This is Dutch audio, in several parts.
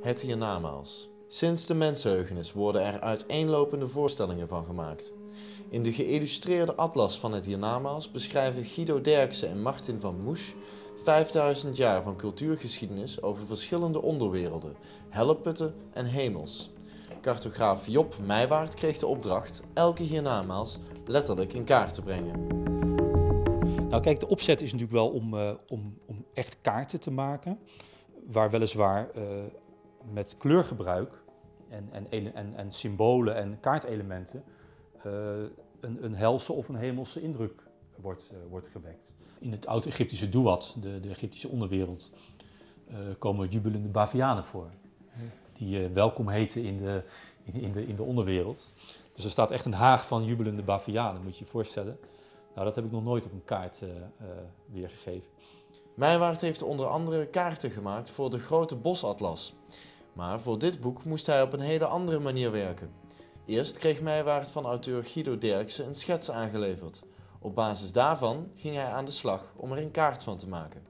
het hiernamaals. Sinds de mensheugenis worden er uiteenlopende voorstellingen van gemaakt. In de geïllustreerde atlas van het hiernamaals beschrijven Guido Derksen en Martin van Moesch 5000 jaar van cultuurgeschiedenis over verschillende onderwerelden, helleputten en hemels. Cartograaf Job Meijwaard kreeg de opdracht elke hiernamaals letterlijk in kaart te brengen. Nou kijk, de opzet is natuurlijk wel om, uh, om, om echt kaarten te maken, waar weliswaar uh, met kleurgebruik en, en, en, en symbolen en kaartelementen uh, een, een helse of een hemelse indruk wordt, wordt gewekt. In het oud-Egyptische Duat, de, de Egyptische onderwereld, komen jubelende bavianen voor die welkom heten in de, in, in, de, in de onderwereld. Dus er staat echt een haag van jubelende bavianen, moet je je voorstellen. Nou, dat heb ik nog nooit op een kaart weergegeven. Meijwaard heeft onder andere kaarten gemaakt voor de grote bosatlas. Maar voor dit boek moest hij op een hele andere manier werken. Eerst kreeg Meijwaard van auteur Guido Derksen een schets aangeleverd. Op basis daarvan ging hij aan de slag om er een kaart van te maken.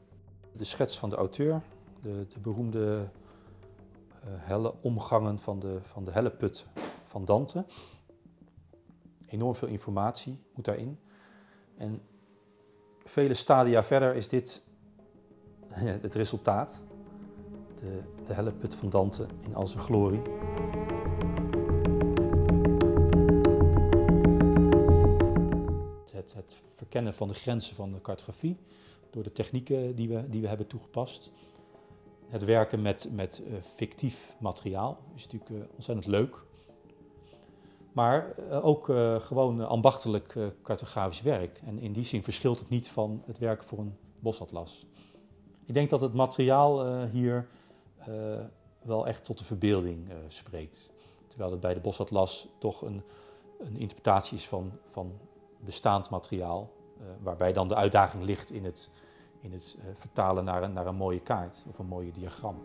De schets van de auteur, de, de beroemde uh, helle omgangen van de, van de helle put van Dante. Enorm veel informatie moet daarin. En vele stadia verder is dit het resultaat. De, de helle put van Dante in al zijn glorie. Het, verkennen van de grenzen van de cartografie door de technieken die we, die we hebben toegepast. Het werken met, met uh, fictief materiaal is natuurlijk uh, ontzettend leuk. Maar uh, ook gewoon ambachtelijk cartografisch werk. En in die zin verschilt het niet van het werken voor een bosatlas. Ik denk dat het materiaal hier wel echt tot de verbeelding spreekt. Terwijl het bij de bosatlas toch een, een interpretatie is van, van bestaand materiaal. waarbij dan de uitdaging ligt in het in het vertalen naar een, naar een mooie kaart of een mooie diagram.